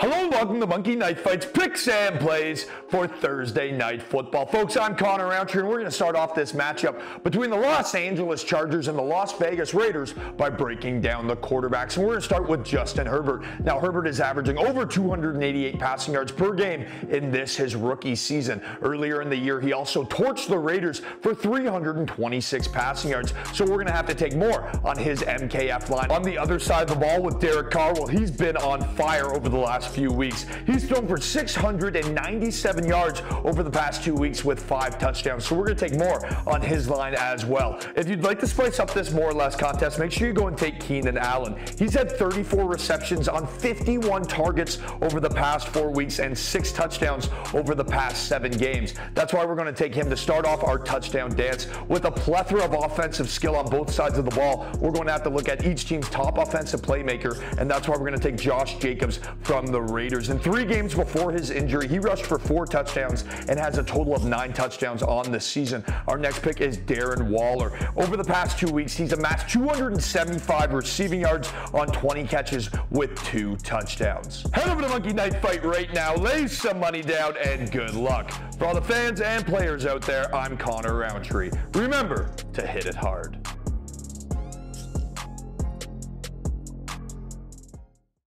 Hello and welcome to Monkey Knife Fights Picks and Plays for Thursday Night Football. Folks, I'm Conner Rowntree and we're going to start off this matchup between the Los Angeles Chargers and the Las Vegas Raiders by breaking down the quarterbacks. And we're going to start with Justin Herbert. Now, Herbert is averaging over 288 passing yards per game in this, his rookie season. Earlier in the year, he also torched the Raiders for 326 passing yards. So we're going to have to take more on his MKF line. On the other side of the ball with Derek Carr, well, he's been on fire over the last few weeks. He's thrown for 697 yards over the past two weeks with five touchdowns. So we're going to take more on his line as well. If you'd like to spice up this more or less contest, make sure you go and take Keenan Allen. He's had 34 receptions on 51 targets over the past four weeks and six touchdowns over the past seven games. That's why we're going to take him to start off our touchdown dance with a plethora of offensive skill on both sides of the ball. We're going to have to look at each team's top offensive playmaker, and that's why we're going to take Josh Jacobs from the Raiders. In three games before his injury, he rushed for four touchdowns and has a total of nine touchdowns on the season. Our next pick is Darren Waller. Over the past two weeks, he's amassed 275 receiving yards on 20 catches with two touchdowns. Head over to Monkey Knife Fight right now, lay some money down, and good luck. For all the fans and players out there, I'm Conner Rowntree. Remember to hit it hard.